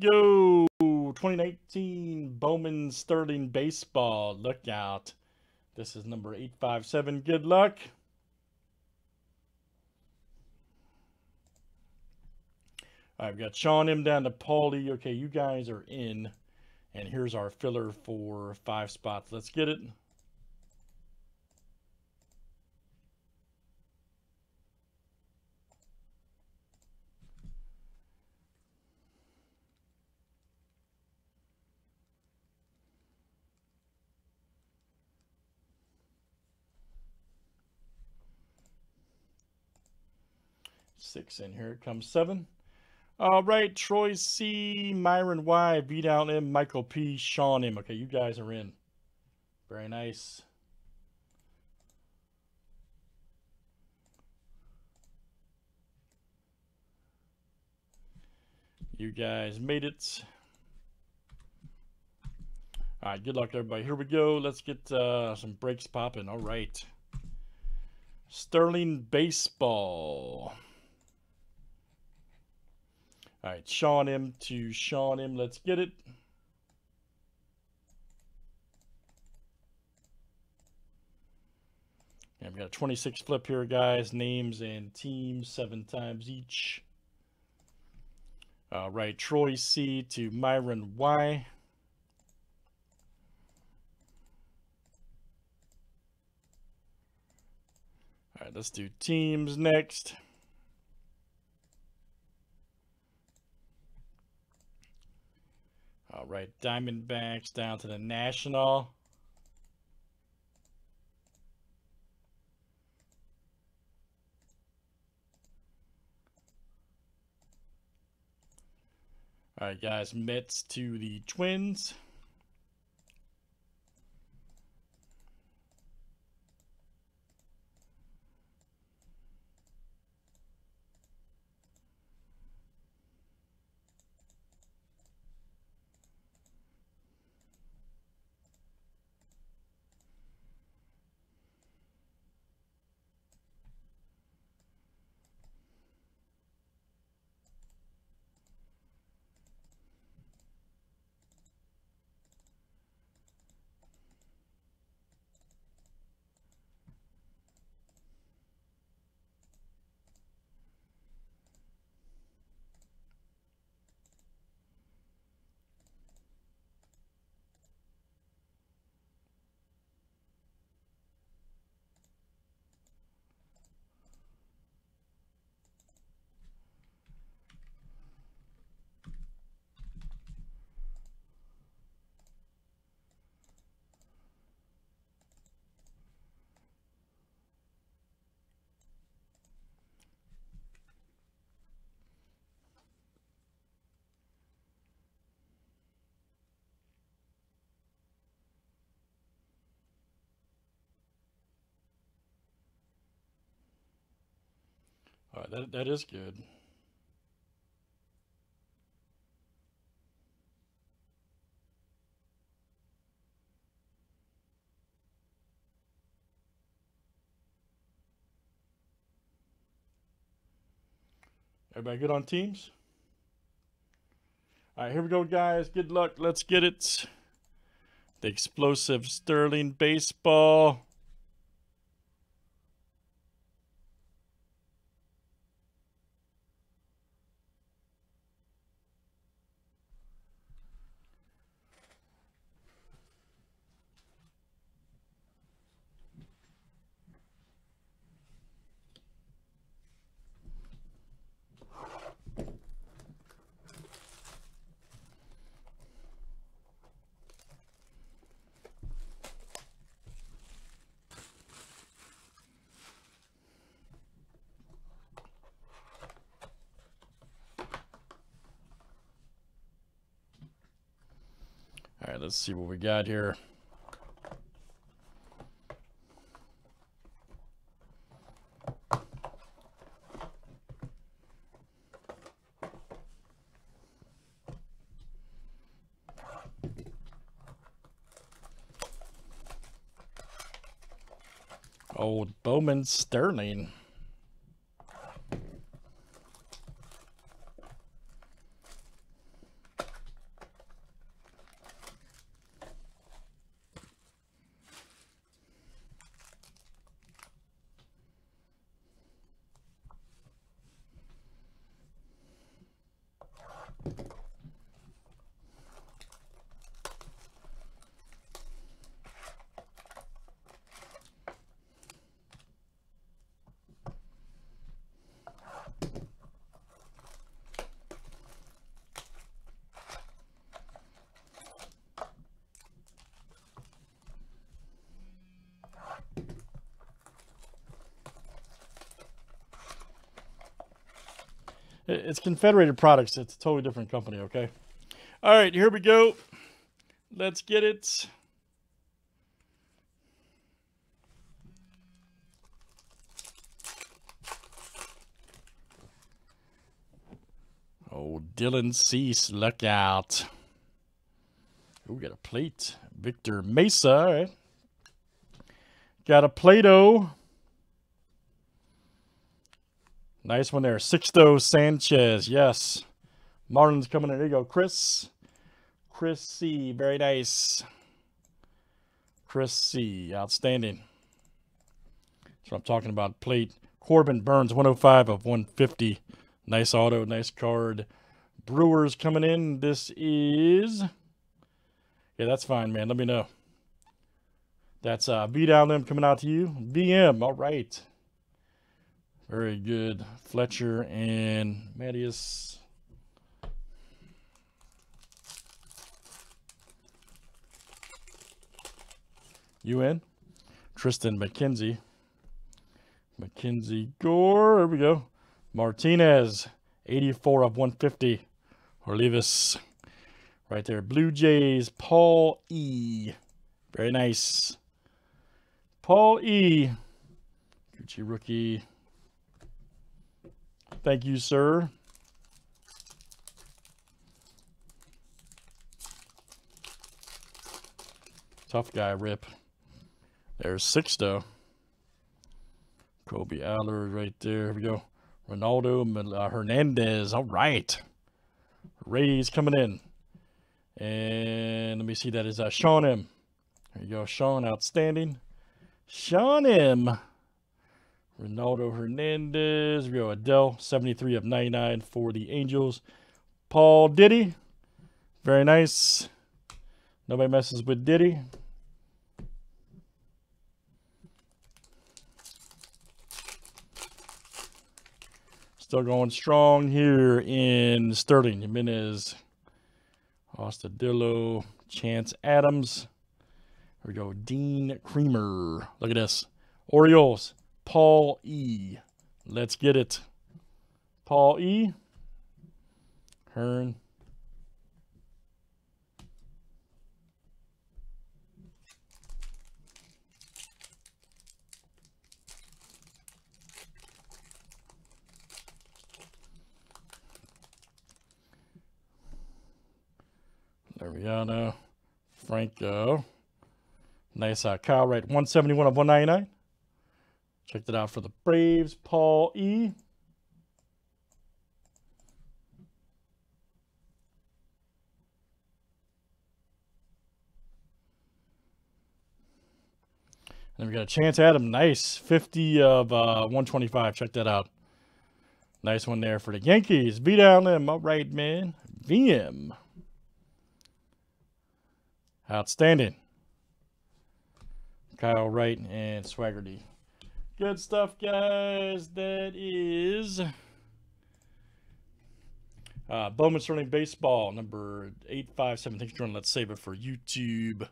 go. 2019 Bowman Sterling Baseball. Look out. This is number 857. Good luck. I've got Sean M down to Paulie. Okay, you guys are in. And here's our filler for five spots. Let's get it. Six in here. comes seven. All right, Troy C, Myron Y, V down M, Michael P, Sean M. Okay, you guys are in. Very nice. You guys made it. All right, good luck, everybody. Here we go. Let's get uh, some breaks popping. All right. Sterling Baseball. All right, Sean M to Sean M. Let's get it. And we got a 26 flip here, guys. Names and teams, seven times each. All right, Troy C to Myron Y. All right, let's do teams next. Right, Diamondbacks down to the National. All right, guys, Mets to the Twins. All right, that, that is good. Everybody good on teams? All right, here we go, guys. Good luck. Let's get it. The explosive Sterling baseball. Right, let's see what we got here. Old Bowman Sterling. It's Confederated Products. It's a totally different company, okay? All right, here we go. Let's get it. Oh, Dylan Cease, look out. Ooh, we got a plate. Victor Mesa. Got a Plato. Nice one there. Sixto Sanchez, yes. Martin's coming in. There you go, Chris. Chris C, very nice. Chris C, outstanding. That's what I'm talking about. Plate. Corbin Burnes, 105 of 150. Nice auto, nice card. Brewers coming in. This is. Yeah, that's fine, man. Let me know. That's uh, V down them coming out to you. VM, all right. Very good. Fletcher and Mattias. UN. Triston McKenzie. MacKenzie Gore. There we go. Martinez, 84 of 150. Orelvis, right there. Blue Jays, Paul E. Very nice. Paul E. Gucci rookie. Thank you, sir. Tough guy, Rip. There's Sixto. Kobe Aller right there. Here we go. Ronaldo uh, Hernandez. All right. Rays coming in. And let me see. That is uh, Sean M. There you go. Sean, outstanding. Sean M. Ronaldo Hernandez. Here we go. Adell, 73 of 99 for the Angels. Paul Diddy. Very nice. Nobody messes with Diddy. Still going strong here in Sterling. Jimenez, Astudillo, Chance Adams. Here we go. Dean Kremer. Look at this. Orioles, Paul E. Let's get it. Paul E. Hearn. Mariano, Franco. Nice uh, Kyle Wright, 171 of 199. Checked it out for the Braves. Paul E. And we got a chance Adam. Nice. 50 of uh, 125. Check that out. Nice one there for the Yankees. Beat down them. Right, man. VM. Outstanding. Kyle Wright and Swaggerty. Good stuff, guys. That is uh, Bowman Sterling Baseball, number 857. Thanks joining. Let's save it for YouTube.